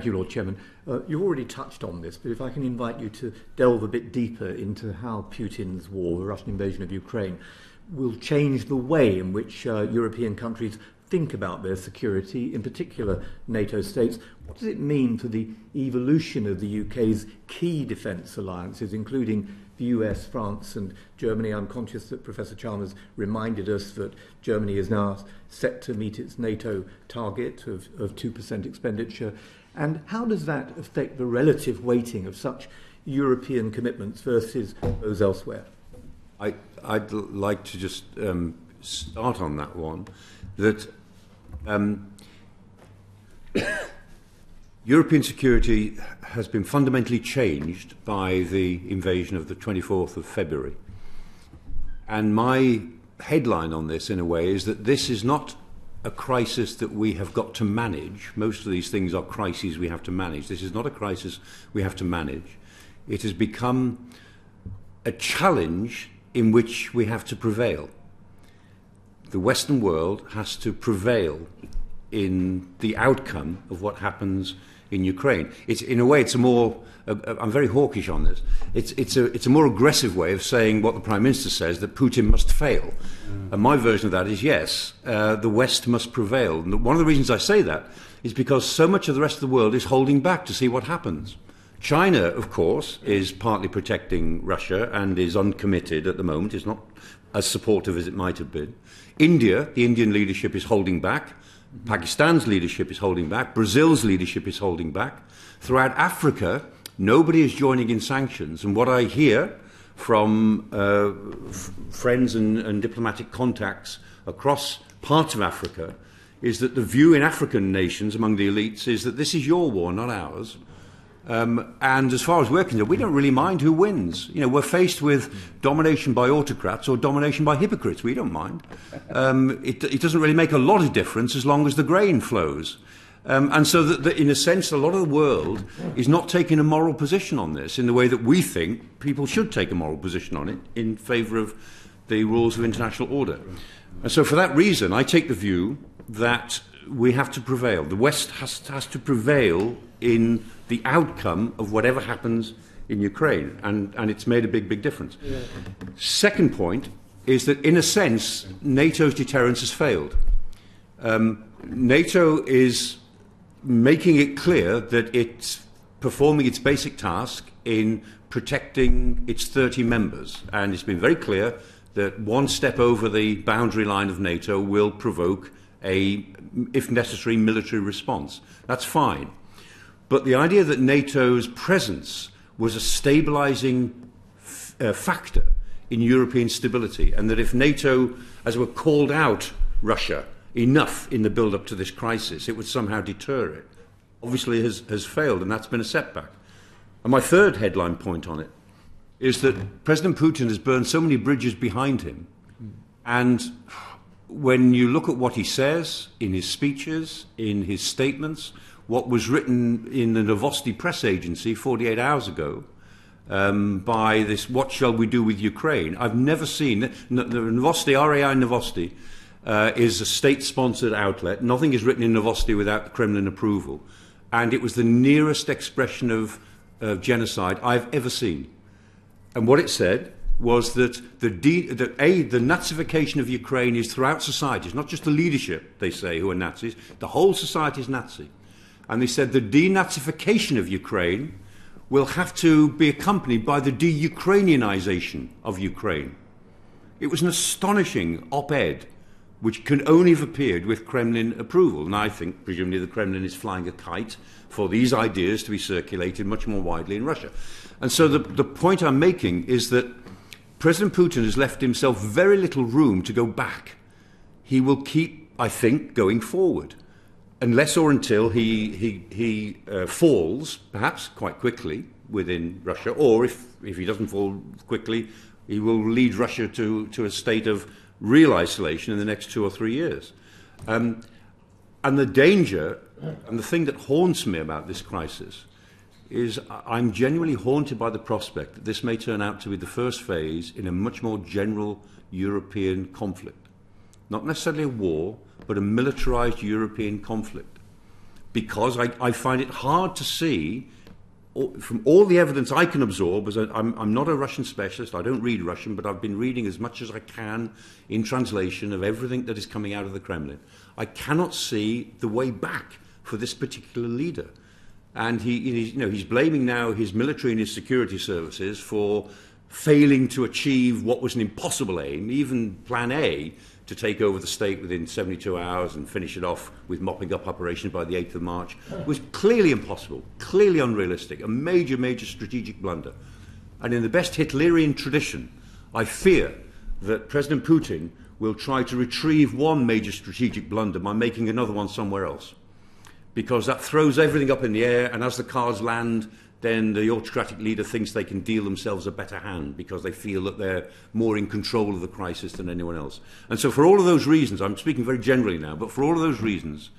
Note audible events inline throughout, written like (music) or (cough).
Thank you, Lord Chairman. Uh, you've already touched on this, but if I can invite you to delve a bit deeper into how Putin's war, the Russian invasion of Ukraine, will change the way in which uh, European countries think about their security, in particular NATO states. What does it mean for the evolution of the UK's key defence alliances, including the US, France, and Germany? I'm conscious that Professor Chalmers reminded us that Germany is now set to meet its NATO target of, of 2% expenditure. And how does that affect the relative weighting of such European commitments versus those elsewhere? I, would like to just um, start on that one. That um, European security has been fundamentally changed by the invasion of the 24th of February. And my headline on this, in a way, is that this is not a crisis that we have got to manage. Most of these things are crises we have to manage. This is not a crisis we have to manage. It has become a challenge in which we have to prevail. The Western world has to prevail in the outcome of what happens in Ukraine. It's, in a way, it's a more, uh, I'm very hawkish on this, it's, it's, a, it's a more aggressive way of saying what the Prime Minister says, that Putin must fail. Mm. And my version of that is yes, uh, the West must prevail. And one of the reasons I say that is because so much of the rest of the world is holding back to see what happens. China, of course, is partly protecting Russia and is uncommitted at the moment, is not as supportive as it might have been. India, the Indian leadership is holding back. Pakistan's leadership is holding back. Brazil's leadership is holding back. Throughout Africa, nobody is joining in sanctions. And what I hear from uh, friends and, and diplomatic contacts across parts of Africa is that the view in African nations among the elites is that this is your war, not ours. Um, and as far as we're concerned, we don't really mind who wins. You know, we're faced with domination by autocrats or domination by hypocrites. We don't mind. Um, it, it doesn't really make a lot of difference as long as the grain flows. Um, and so, that, that in a sense, a lot of the world is not taking a moral position on this in the way that we think people should take a moral position on it in favour of the rules of international order. And so, for that reason, I take the view that we have to prevail. The West has, has to prevail in the outcome of whatever happens in Ukraine, and, and it's made a big, big difference. Yeah. Second point is that, in a sense, NATO's deterrence has failed. Um, NATO is making it clear that it's performing its basic task in protecting its 30 members, and it's been very clear that one step over the boundary line of NATO will provoke a, if necessary, military response. That's fine. But the idea that NATO's presence was a stabilizing f- uh, factor in European stability, and that if NATO, as were called out Russia enough in the build up to this crisis, it would somehow deter it, obviously has, has failed, and that's been a setback. And my third headline point on it is that President Putin has burned so many bridges behind him. And when you look at what he says in his speeches, in his statements, what was written in the Novosti press agency 48 hours ago um, by this What Shall We Do with Ukraine? I've never seen, the Novosti, RIA Novosti, uh, is a state sponsored outlet. Nothing is written in Novosti without Kremlin approval. And it was the nearest expression of, of genocide I've ever seen. And what it said was that the, de- that a, the Nazification of Ukraine is throughout society. It's not just the leadership, they say, who are Nazis. The whole society is Nazi. And they said the denazification of Ukraine will have to be accompanied by the de Ukrainianization of Ukraine. It was an astonishing op ed which can only have appeared with Kremlin approval. And I think, presumably, the Kremlin is flying a kite for these ideas to be circulated much more widely in Russia. And so the, the point I'm making is that President Putin has left himself very little room to go back. He will keep, I think, going forward unless or until he, he, he uh, falls, perhaps quite quickly, within Russia, or if, if he doesn't fall quickly, he will lead Russia to, to a state of real isolation in the next two or three years. Um, and the danger, and the thing that haunts me about this crisis, is I'm genuinely haunted by the prospect that this may turn out to be the first phase in a much more general European conflict. Not necessarily a war, but a militarized European conflict, because I, I find it hard to see from all the evidence I can absorb, as I'm, I'm not a Russian specialist, I don't read Russian, but I've been reading as much as I can in translation of everything that is coming out of the Kremlin. I cannot see the way back for this particular leader. And he, you know, he's blaming now his military and his security services for failing to achieve what was an impossible aim, even Plan A, to take over the state within 72 hours and finish it off with mopping up operations by the 8th of March was clearly impossible, clearly unrealistic, a major, major strategic blunder. And in the best Hitlerian tradition, I fear that President Putin will try to retrieve one major strategic blunder by making another one somewhere else. Because that throws everything up in the air, and as the cars land, then the autocratic leader thinks they can deal themselves a better hand because they feel that they're more in control of the crisis than anyone else. And so, for all of those reasons, I'm speaking very generally now, but for all of those reasons,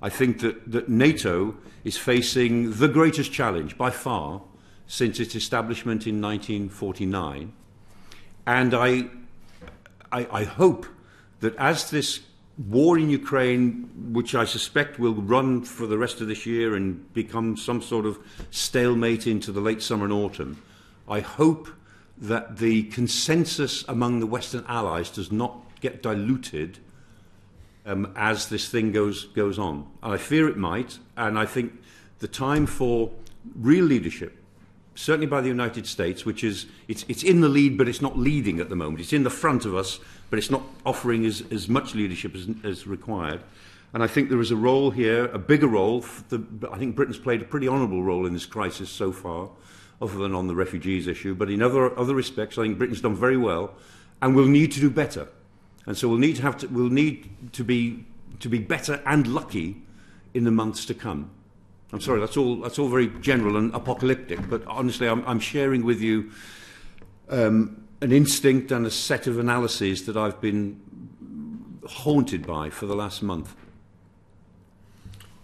I think that, that NATO is facing the greatest challenge by far since its establishment in 1949. And I, I, I hope that as this war in Ukraine, which I suspect will run for the rest of this year and become some sort of stalemate into the late summer and autumn, I hope that the consensus among the Western allies does not get diluted um, as this thing goes, goes on. I fear it might, and I think the time for real leadership certainly by the United States, which is it's, it's in the lead, but it's not leading at the moment. It's in the front of us, but it's not offering as, as much leadership as, as required. And I think there is a role here, a bigger role. The, I think Britain's played a pretty honourable role in this crisis so far, other than on the refugees issue. But in other, other respects, I think Britain's done very well and will need to do better. And so we'll need to, have to, we'll need to, be, to be better and lucky in the months to come. I'm sorry, that's all, that's all very general and apocalyptic, but honestly, I'm, I'm sharing with you um, an instinct and a set of analyses that I've been haunted by for the last month.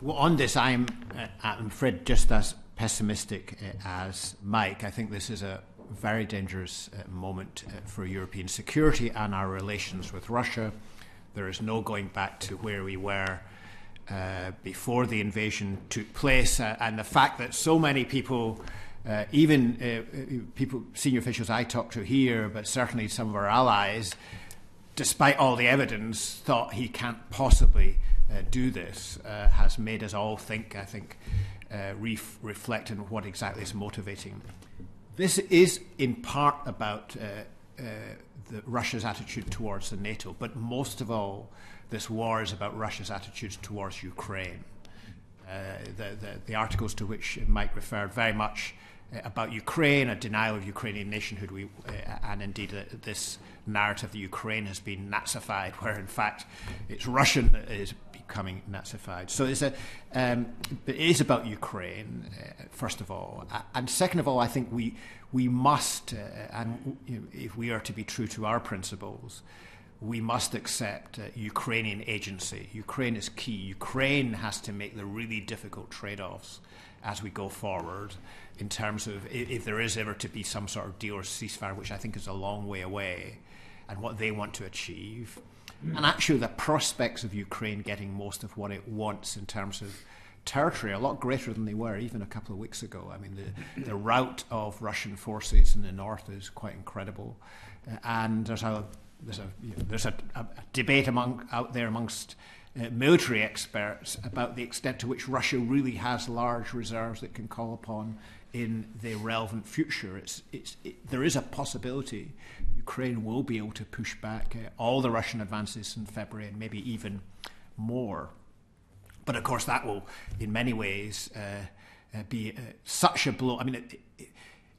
Well, on this, I'm, uh, I'm afraid, just as pessimistic uh, as Mike. I think this is a very dangerous uh, moment uh, for European security and our relations with Russia. There is no going back to where we were uh, before the invasion took place, uh, and the fact that so many people uh, even uh, people, senior officials I talked to here, but certainly some of our allies, despite all the evidence, thought he can't possibly uh, do this, uh, has made us all think, I think, uh, ref- reflect on what exactly is motivating. This is in part about uh, the Russia's attitude towards the NATO, but most of all, this war is about Russia's attitude towards Ukraine. The, the, the, articles to which Mike referred very much uh, about Ukraine, a denial of Ukrainian nationhood, we, uh, and indeed uh, this narrative that Ukraine has been Nazified, (laughs) where in fact it's Russian that is becoming Nazified. So it's a, um, it is about Ukraine, uh, first of all, and second of all, I think we we must, uh, and you know, if we are to be true to our principles, we must accept uh, Ukrainian agency. Ukraine is key. Ukraine has to make the really difficult trade-offs as we go forward in terms of if, if, there is ever to be some sort of deal or ceasefire, which I think is a long way away, and what they want to achieve. Mm. And actually, the prospects of Ukraine getting most of what it wants in terms of territory a lot greater than they were even a couple of weeks ago. I mean, the, the hmm. rout of Russian forces in the north is quite incredible. Uh, and there's a there's a you know, there's a, a, debate among out there amongst uh, military experts about the extent to which Russia really has large reserves that can call upon in the relevant future. It's, it's, it, there is a possibility Ukraine will be able to push back uh, all the Russian advances in February and maybe even more. But of course, that will, in many ways, uh, uh, be uh, such a blow. I mean, it, it,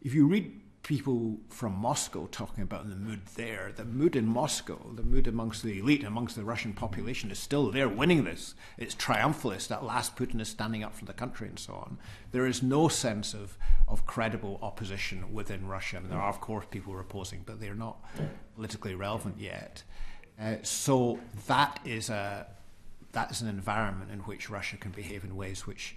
if you read people from Moscow talking about the mood there. The mood in Moscow, the mood amongst the elite, amongst the Russian population is still there winning this. It's triumphalist. At last, Putin is standing up for the country and so on. There is no sense of, of credible opposition within Russia. There are, of course, people who are opposing, but they're not politically relevant yet. Uh, so that is a that is an environment in which Russia can behave in ways which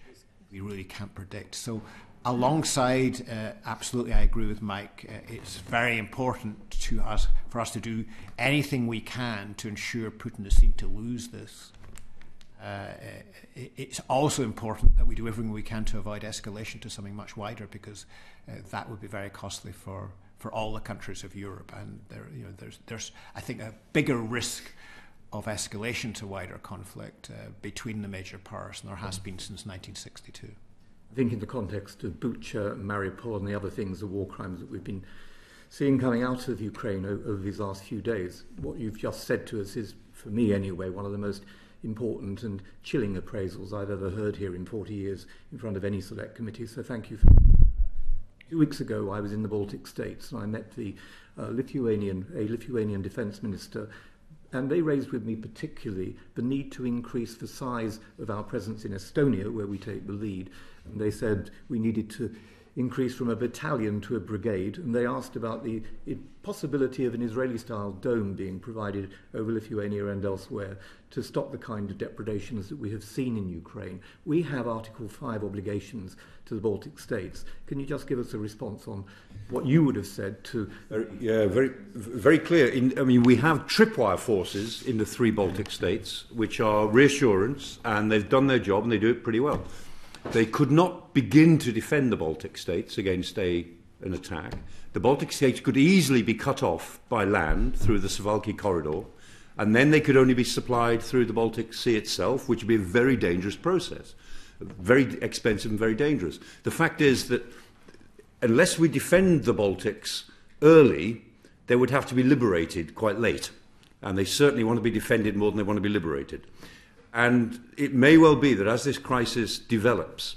we really can't predict. So alongside, uh, absolutely, I agree with Mike. Uh, it's very important to us for us to do anything we can to ensure Putin is seen to lose this. Uh, it's also important that we do everything we can to avoid escalation to something much wider because uh, that would be very costly for, for all the countries of Europe. And there, you know, there's, there's, I think, a bigger risk of escalation to wider conflict uh, between the major powers than there has been since 1962. I think in the context of Bucha, Mariupol, and the other things, the war crimes that we've been seeing coming out of Ukraine over these last few days, what you've just said to us is, for me anyway, one of the most important and chilling appraisals I've ever heard here in 40 years in front of any select committee. So thank you. For Two weeks ago, I was in the Baltic states and I met the uh, Lithuanian, a Lithuanian defense minister And they raised with me particularly the need to increase the size of our presence in Estonia, where we take the lead. And they said we needed to increase from a battalion to a brigade, and they asked about the possibility of an Israeli style dome being provided over Lithuania and elsewhere to stop the kind of depredations that we have seen in Ukraine. We have Article 5 obligations to the Baltic states. Can you just give us a response on what you would have said to. Very, yeah, very, very clear. In, I mean, we have tripwire forces in the three Baltic states, which are reassurance, and they've done their job and they do it pretty well. They could not begin to defend the Baltic states against a, an attack. The Baltic states could easily be cut off by land through the Suwalki corridor, and then they could only be supplied through the Baltic Sea itself, which would be a very dangerous process, very expensive and very dangerous. The fact is that unless we defend the Baltics early, they would have to be liberated quite late. And they certainly want to be defended more than they want to be liberated. And it may well be that as this crisis develops,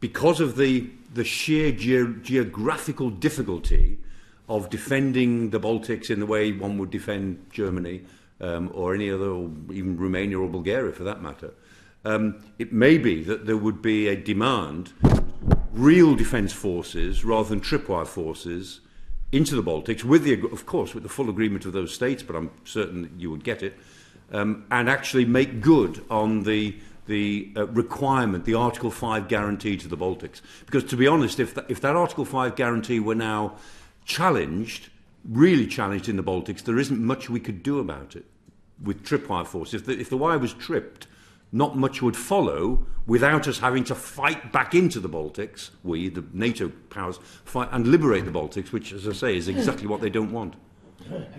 because of the, the sheer ge- geographical difficulty of defending the Baltics in the way one would defend Germany um, or any other, or even Romania or Bulgaria for that matter, um, it may be that there would be a demand real defence forces rather than tripwire forces into the Baltics, with the, of course, with the full agreement of those states, but I'm certain that you would get it, um, and actually make good on the the uh, requirement, the Article 5 guarantee to the Baltics. Because to be honest, if, th if that Article 5 guarantee were now challenged, really challenged in the Baltics, there isn't much we could do about it with tripwire force. If the, if the wire was tripped, not much would follow without us having to fight back into the Baltics, we, the NATO powers, fight and liberate the Baltics, which, as I say, is exactly what they don't want.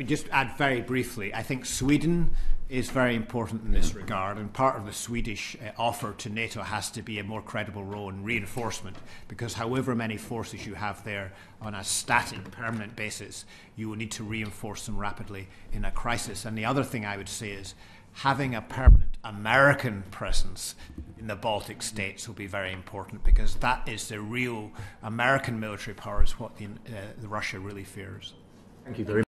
Just add very briefly, I think Sweden is very important in this regard, and part of the Swedish uh, offer to NATO has to be a more credible role in reinforcement, because however many forces you have there on a static, permanent basis, you will need to reinforce them rapidly in a crisis. And the other thing I would say is having a permanent American presence in the Baltic states will be very important because that is the real American military power, is what the, uh, the Russia really fears. Thank you very much.